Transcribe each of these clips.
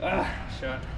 Ah, shot.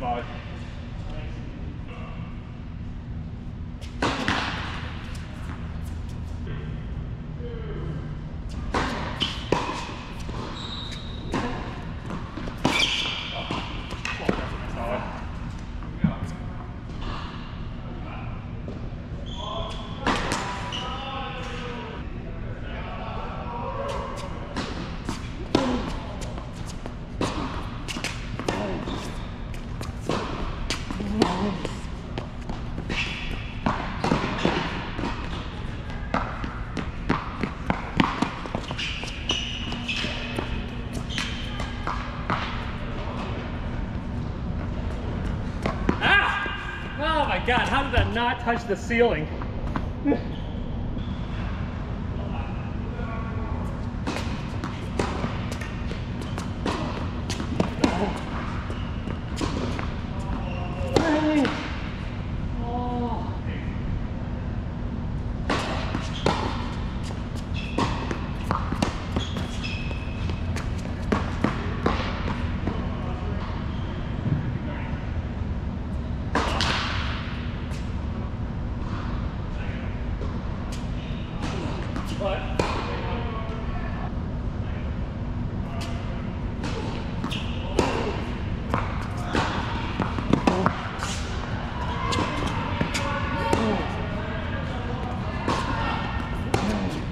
that. Not touch the ceiling? You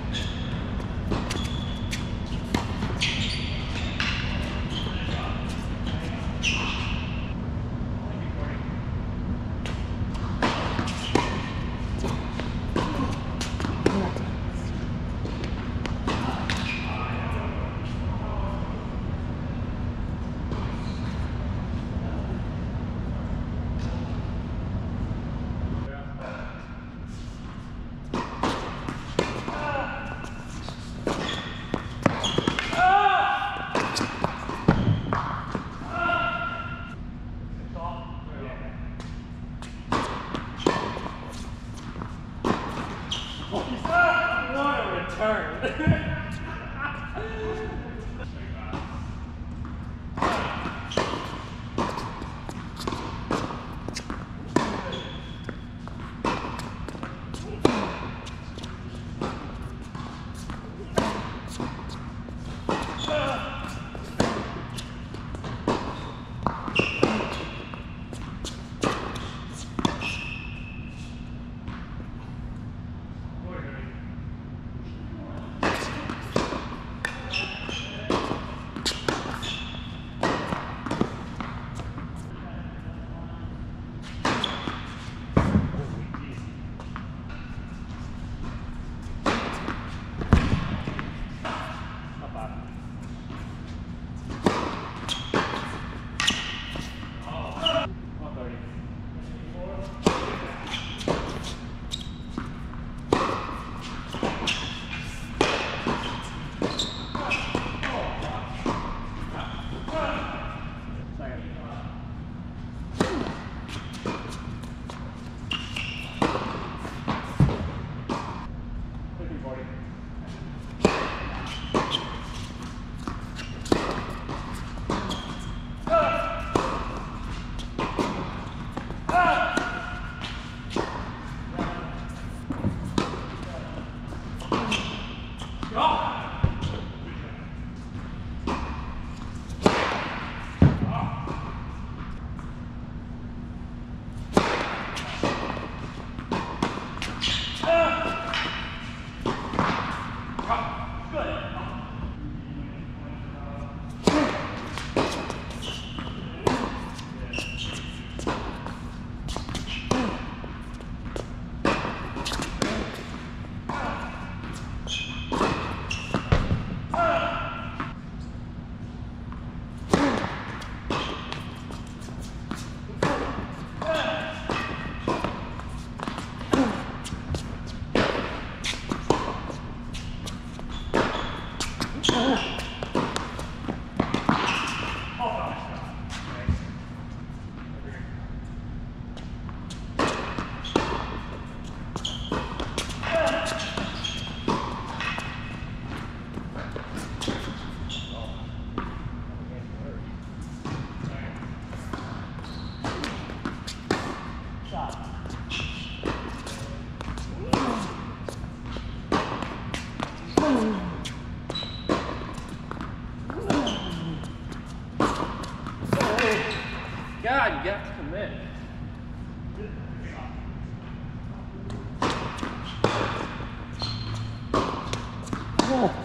Oh.